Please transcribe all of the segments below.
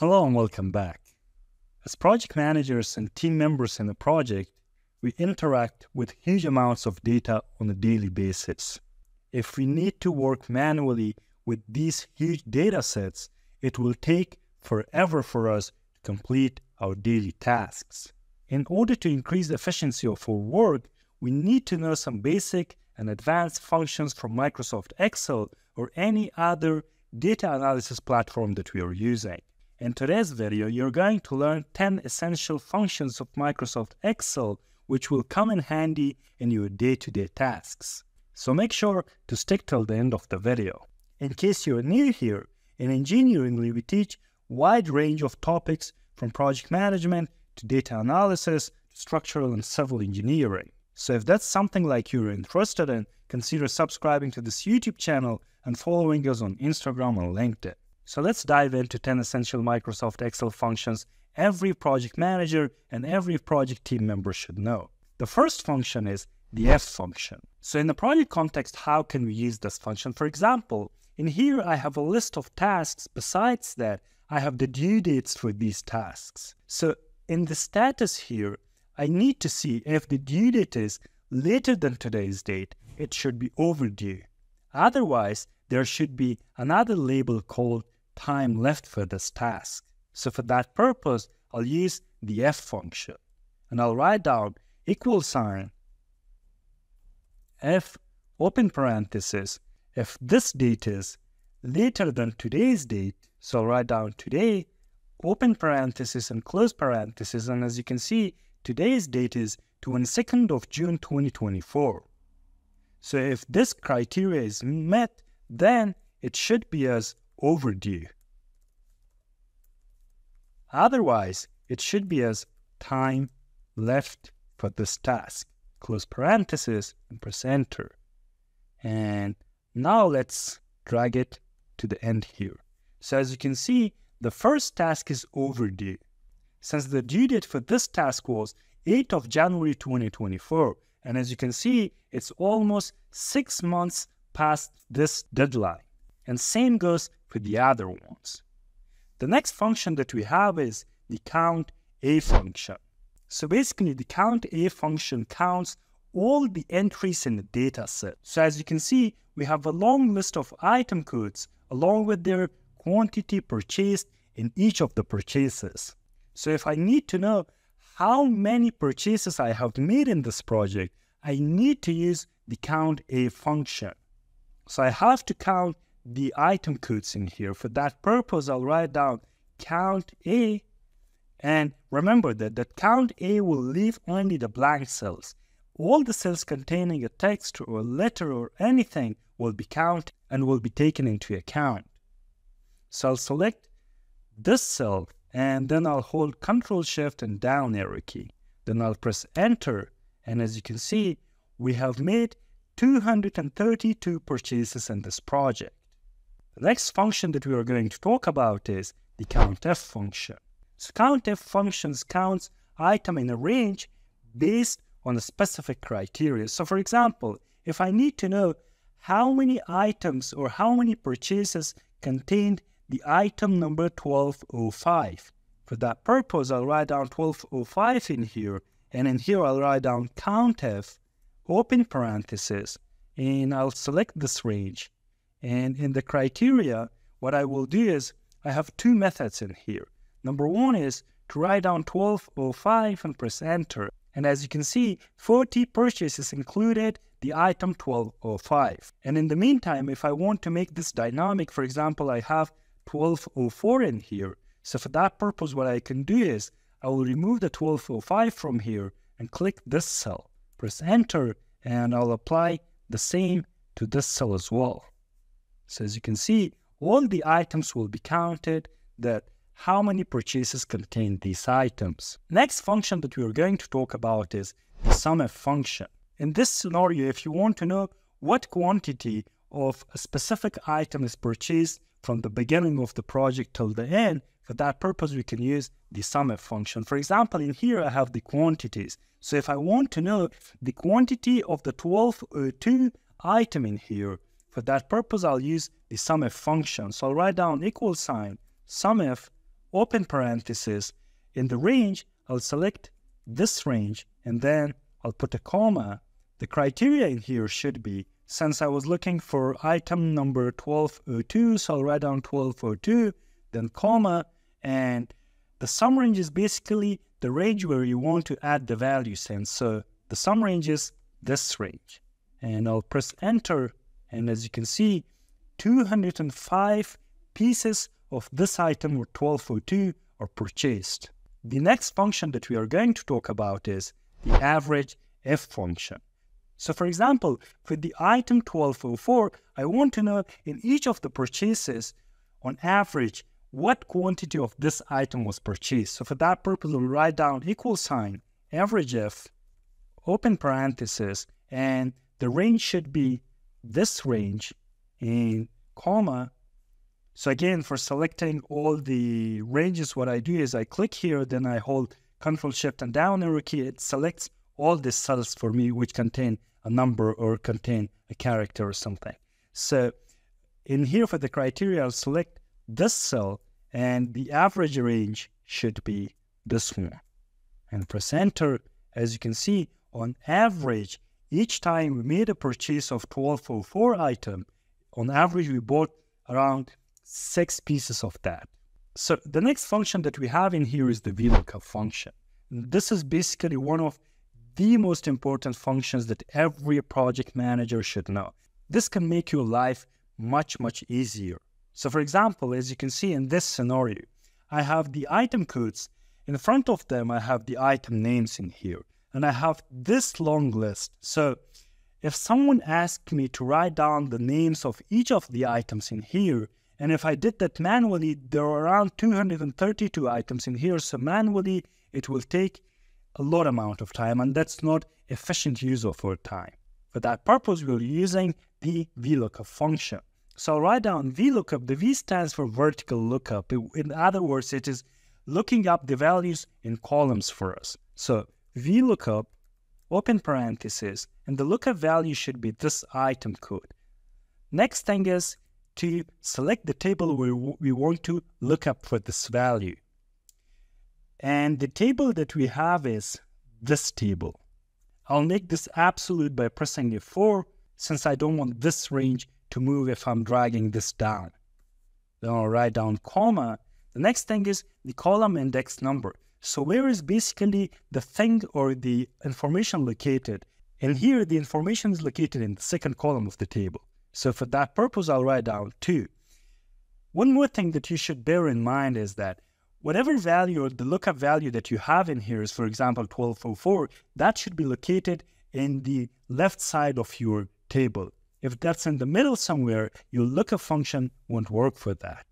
Hello and welcome back. As project managers and team members in a project, we interact with huge amounts of data on a daily basis. If we need to work manually with these huge data sets, it will take forever for us to complete our daily tasks. In order to increase the efficiency of our work, we need to know some basic and advanced functions from Microsoft Excel or any other data analysis platform that we are using. In today's video, you're going to learn 10 essential functions of Microsoft Excel which will come in handy in your day-to-day tasks. So make sure to stick till the end of the video. In case you're new here, in Engineeringly we teach wide range of topics from project management to data analysis, to structural and civil engineering. So if that's something like you're interested in, consider subscribing to this YouTube channel and following us on Instagram and LinkedIn. So let's dive into 10 essential Microsoft Excel functions every project manager and every project team member should know. The first function is the IF function. So in the project context, how can we use this function? For example, in here I have a list of tasks. Besides that, I have the due dates for these tasks. So in the status here, I need to see if the due date is later than today's date, it should be overdue. Otherwise, there should be another label called time left for this task. So for that purpose, I'll use the IF function. And I'll write down equal sign IF open parenthesis. If this date is later than today's date, so I'll write down today, open parenthesis and close parenthesis. And as you can see, today's date is 22nd of June 2024. So if this criteria is met, then it should be as overdue. Otherwise, it should be as time left for this task. Close parenthesis and press enter. And now let's drag it to the end here. So as you can see, the first task is overdue. Since the due date for this task was 8th of January 2024, and as you can see, it's almost six months past this deadline. And same goes for the other ones. The next function that we have is the count A function. So basically the count A function counts all the entries in the data set. So as you can see, we have a long list of item codes along with their quantity purchased in each of the purchases. So if I need to know how many purchases I have made in this project, I need to use the count A function. So I have to count the item codes in here. For that purpose, I'll write down count A. And remember that that count A will leave only the blank cells. All the cells containing a text or a letter or anything will be counted and will be taken into account. So I'll select this cell and then I'll hold Control Shift and down arrow key. Then I'll press enter and as you can see, we have made 232 purchases in this project. The next function that we are going to talk about is the COUNTIF function. So COUNTIF functions counts item in a range based on a specific criteria. So for example, if I need to know how many items or how many purchases contained the item number 1205. For that purpose, I'll write down 1205 in here, and in here I'll write down COUNTIF open parenthesis, and I'll select this range. And in the criteria, what I will do is I have two methods in here. Number one is to write down 1205 and press enter. And as you can see, 40 purchases included the item 1205. And in the meantime, if I want to make this dynamic, for example, I have 1204 in here. So for that purpose, what I can do is I will remove the 1205 from here and click this cell press enter, and I'll apply the same to this cell as well. So as you can see, all the items will be counted that how many purchases contain these items. Next function that we are going to talk about is the SUMIF function. In this scenario, if you want to know what quantity of a specific item is purchased from the beginning of the project till the end, for that purpose, we can use the SUMIF function. For example, in here, I have the quantities. So if I want to know the quantity of the 1202 uh, item in here, for that purpose, I'll use the SUMIF function. So I'll write down equal sign SUMIF open parenthesis. In the range, I'll select this range and then I'll put a comma. The criteria in here should be, since I was looking for item number 1202, so I'll write down 1202, then comma, and the sum range is basically the range where you want to add the values in. So the sum range is this range. And I'll press enter. And as you can see, 205 pieces of this item or 1202 are purchased. The next function that we are going to talk about is the average F function. So for example, for the item 1204, I want to know in each of the purchases, on average, what quantity of this item was purchased. So for that purpose, we'll write down equal sign, AVERAGEIF, open parenthesis, and the range should be this range in comma. So again, for selecting all the ranges, what I do is I click here, then I hold Control Shift and down arrow key. It selects all the cells for me which contain a number or contain a character or something. So in here for the criteria, I'll select this cell and the average range should be this one. And press enter. As you can see, on average, each time we made a purchase of 1204 item, on average we bought around six pieces of that. So the next function that we have in here is the VLOOKUP function. This is basically one of the most important functions that every project manager should know. This can make your life much, much easier. So for example, as you can see in this scenario, I have the item codes. In front of them, I have the item names in here. And I have this long list. So if someone asked me to write down the names of each of the items in here, and if I did that manually, there are around 232 items in here. So manually, it will take a lot amount of time, and that's not efficient use of our time. For that purpose, we're using the VLOOKUP function. So I'll write down VLOOKUP. The V stands for vertical lookup. In other words, it is looking up the values in columns for us. So VLOOKUP, open parenthesis, and the lookup value should be this item code. Next thing is to select the table where we want to look up for this value. And the table that we have is this table. I'll make this absolute by pressing F4 since I don't want this range to move if I'm dragging this down. Then I'll write down comma. The next thing is the column index number. So where is basically the thing or the information located? And here the information is located in the second column of the table. So for that purpose, I'll write down 2. One more thing that you should bear in mind is that whatever value or the lookup value that you have in here is, for example, 1204, that should be located in the left side of your table. If that's in the middle somewhere, your lookup function won't work for that.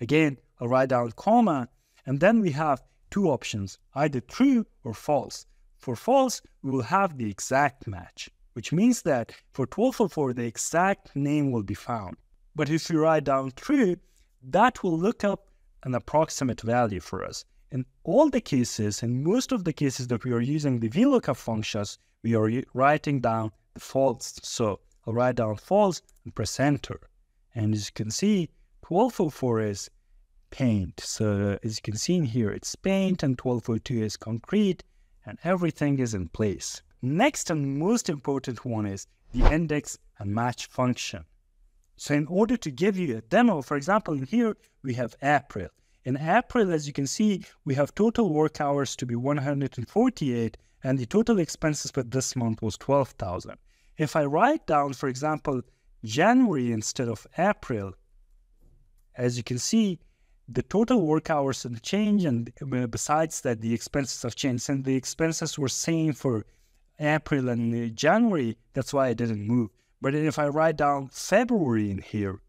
Again, I'll write down comma, and then we have two options, either true or false. For false, we will have the exact match, which means that for 1204, the exact name will be found. But if you write down true, that will look up an approximate value for us. In all the cases, in most of the cases that we are using the VLOOKUP functions, we are writing down the false. So I'll write down false and press enter. And as you can see, 1204 is paint. So as you can see in here, it's paint and 1202 is concrete and everything is in place. Next and most important one is the index and match function. So in order to give you a demo, for example, in here we have April. In April, as you can see, we have total work hours to be 148 and the total expenses for this month was 12,000. If I write down, for example, January instead of April, as you can see, the total work hours have changed, and uh, besides that, the expenses have changed. And the expenses were same for April and January. That's why I didn't move. But if I write down February in here,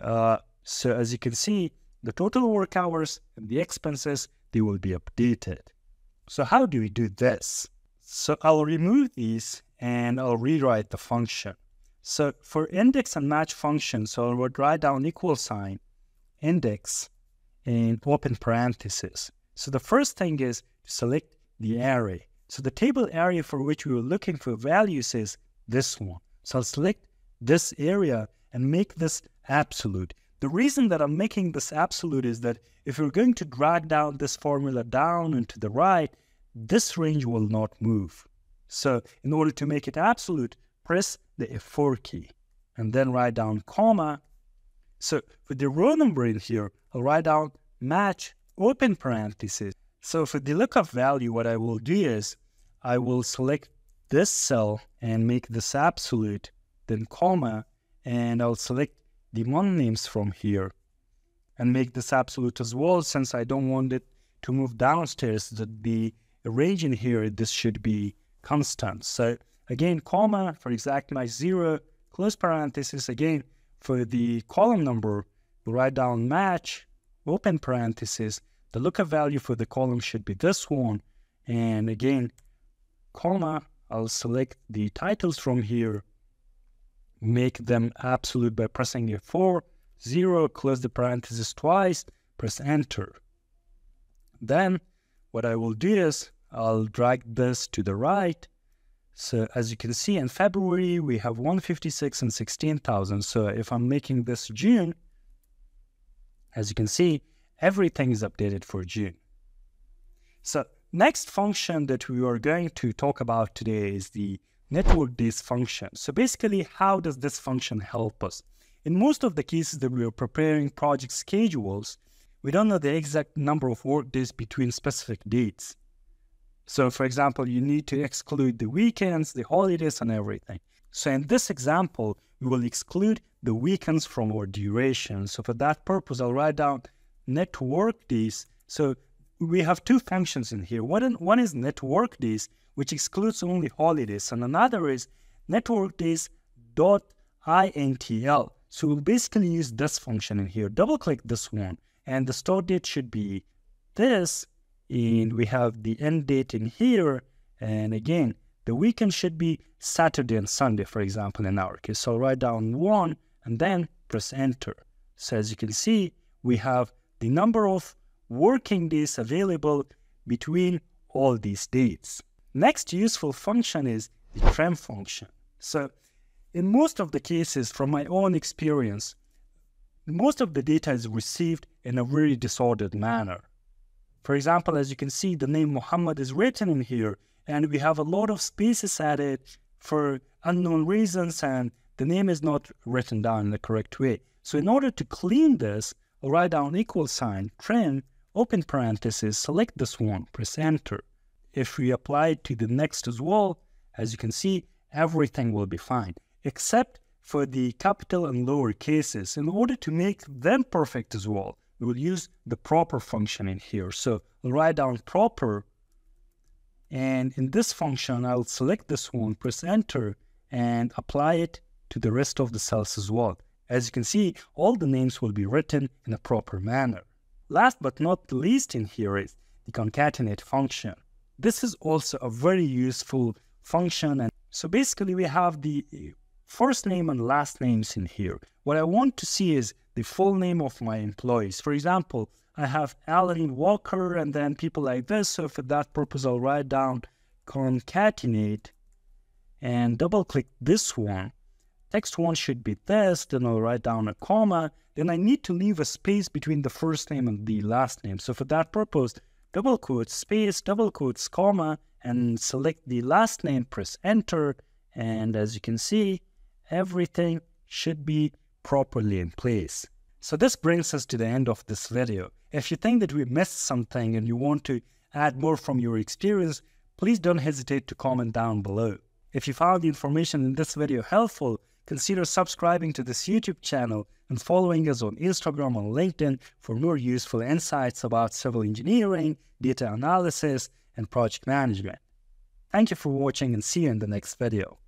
uh, so as you can see, the total work hours and the expenses, they will be updated. So how do we do this? So I'll remove these and I'll rewrite the function. So for index and match function, so I would write down equal sign, index, and open parenthesis. So the first thing is to select the array. So the table area for which we were looking for values is this one. So I'll select this area and make this absolute. The reason that I'm making this absolute is that if you're going to drag down this formula down and to the right, this range will not move. So in order to make it absolute, press the F4 key and then write down comma. So for the row number in here, I'll write down match open parentheses. So for the lookup value, what I will do is I will select this cell and make this absolute, then comma, and I'll select the month names from here and make this absolute as well since I don't want it to move downstairs that the range in here this should be constant so again comma for exact match zero close parenthesis again for the column number write down match open parenthesis the lookup value for the column should be this one. And again comma I'll select the titles from here. Make them absolute by pressing F4 0 close the parenthesis twice press enter. Then what I will do is I'll drag this to the right so as you can see in February we have 156 and 16,000 so if I'm making this June as you can see everything is updated for June so next function that we are going to talk about today is the network days function. So basically, how does this function help us? In most of the cases that we are preparing project schedules, we don't know the exact number of work days between specific dates. So for example, you need to exclude the weekends, the holidays, and everything. So in this example, we will exclude the weekends from our duration. So for that purpose, I'll write down network days. So we have two functions in here. One, one is network days, which excludes only holidays, and another is network days dot intl. So we'll basically use this function in here. Double click this one, and the start date should be this, and we have the end date in here, and again, the weekend should be Saturday and Sunday, for example, in our case. So write down one and then press enter. So as you can see, we have the number of working days available between all these dates. Next useful function is the TRIM function. So in most of the cases, from my own experience, most of the data is received in a very disordered manner. For example, as you can see, the name Muhammad is written in here, and we have a lot of spaces added for unknown reasons, and the name is not written down in the correct way. So in order to clean this, I'll write down equal sign, TRIM, open parenthesis, select this one, press enter. If we apply it to the next as well, as you can see, everything will be fine, except for the capital and lower cases. In order to make them perfect as well, we will use the proper function in here. So we'll write down proper, and in this function, I'll select this one, press enter, and apply it to the rest of the cells as well. As you can see, all the names will be written in a proper manner. Last but not least in here is the concatenate function. This is also a very useful function. And so basically we have the first name and last names in here. What I want to see is the full name of my employees. For example, I have Alan Walker and then people like this. So for that purpose, I'll write down concatenate and double click this one. Text one should be this, then I'll write down a comma. Then I need to leave a space between the first name and the last name. So for that purpose, double quotes, space, double quotes, comma, and select the last name, press enter. And as you can see, everything should be properly in place. So this brings us to the end of this video. If you think that we missed something and you want to add more from your experience, please don't hesitate to comment down below. If you found the information in this video helpful, consider subscribing to this YouTube channel and following us on Instagram and LinkedIn for more useful insights about civil engineering, data analysis, and project management. Thank you for watching and see you in the next video.